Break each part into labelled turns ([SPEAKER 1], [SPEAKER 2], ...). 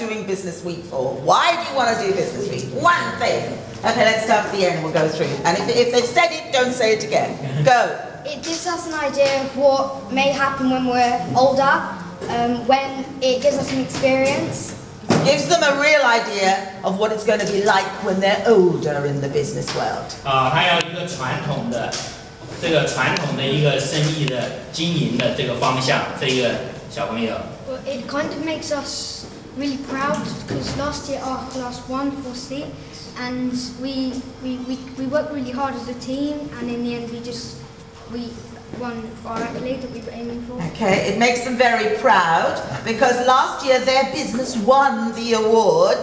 [SPEAKER 1] doing Business Week for? Why do you want to do Business Week? One thing. Okay, let's start at the end and we'll go through. And if, if they've said it, don't say it again. Go.
[SPEAKER 2] It gives us an idea of what may happen when we're older, um, when it gives us an experience.
[SPEAKER 1] Gives them a real idea of what it's going to be like when they're older in the business world.
[SPEAKER 3] 啊，他要一个传统的这个传统的一个生意的经营的这个方向，这个小朋友。
[SPEAKER 2] Well, it kind of makes us really proud because last year our class won firstly, and we, we, we, we worked really hard as a team, and in the end we just we won our accolade that we were aiming for.
[SPEAKER 1] Okay, it makes them very proud because last year their business won the award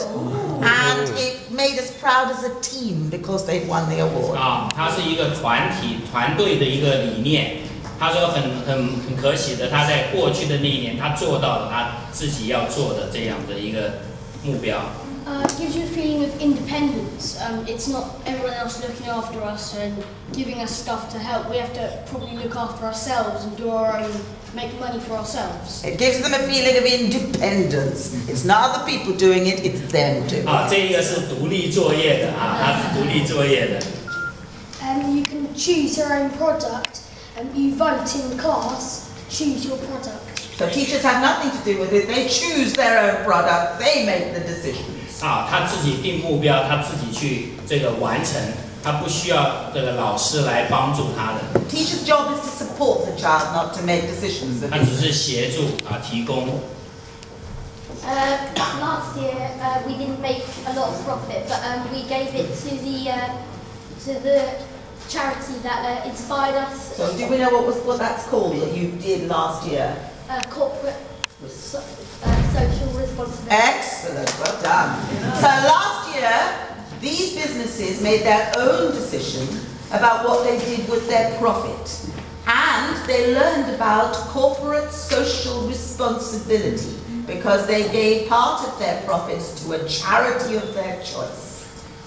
[SPEAKER 1] and it made us proud as a team because they won the award.
[SPEAKER 3] 啊，它是一个团体团队的一个理念。 他说很很很可喜的，他在过去的那一年，他做到了他自己要做的这样的一个目标。
[SPEAKER 4] Uh, it gives you a feeling of independence. Um, it's not everyone else looking after us and giving us stuff to help. We have to probably look after ourselves and do our own, make money for ourselves.
[SPEAKER 1] It gives them a feeling of independence. It's not other people doing it, it's them doing
[SPEAKER 3] 啊，
[SPEAKER 1] it.
[SPEAKER 3] 这一个是独立作业的啊，他是独立作业的。
[SPEAKER 4] Um, you can choose your own product and you vote in class to choose your product.
[SPEAKER 1] So teachers have nothing to do with it. They choose their own product, they make the decisions.
[SPEAKER 3] 啊，他自己定目标，他自己去这个完成，他不需要这个老师来帮助他的，
[SPEAKER 1] Teacher's job is to support the child, not to make decisions.
[SPEAKER 3] 他只是协助啊提供。
[SPEAKER 5] Uh, last year uh, we didn't make a lot of profit, but um, we gave it to the uh, to the charity that uh, inspired us.
[SPEAKER 1] So do we know what was what that's called that you did last year?
[SPEAKER 5] Uh, corporate so, uh, social responsibility.
[SPEAKER 1] Excellent, well done. So last year, these businesses made their own decision about what they did with their profit. And they learned about corporate social responsibility because they gave part of their profits to a charity of their choice.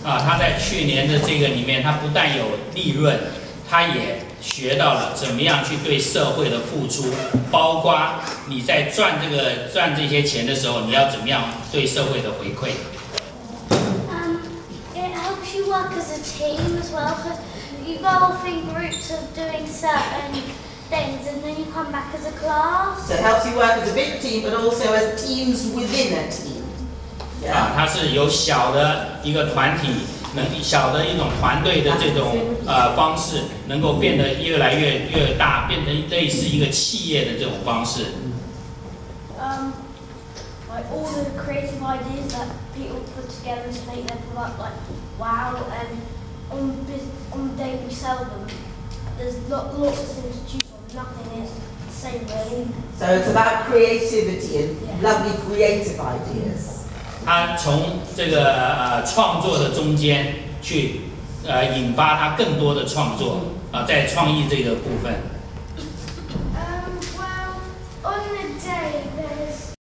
[SPEAKER 3] 啊，他在去年的这个里面，他不但有利润，他也学到了怎么样去对社会的付出，包括你在赚这个赚这些钱的时候，你要怎么样对社会的回馈。
[SPEAKER 5] Um, it helps you work as a team as well because you go off in groups of doing certain things and then you come back as a class.
[SPEAKER 1] So it helps you work as a big team, but also as teams within a team.
[SPEAKER 3] 啊，它是由小的一个团体，能小的一种团队的这种呃方式，能够变得越来越越大，变成类似一个企业的这种方式。
[SPEAKER 5] Um, like all the creative ideas that people put together to make their product like wow and on bus- on the day we sell them there's lot, lots of things to choose from nothing is the same really
[SPEAKER 1] So it's about creativity and lovely creative ideas.
[SPEAKER 3] 他从这个呃创作的中间去呃引发他更多的创作啊、在创意这个部分。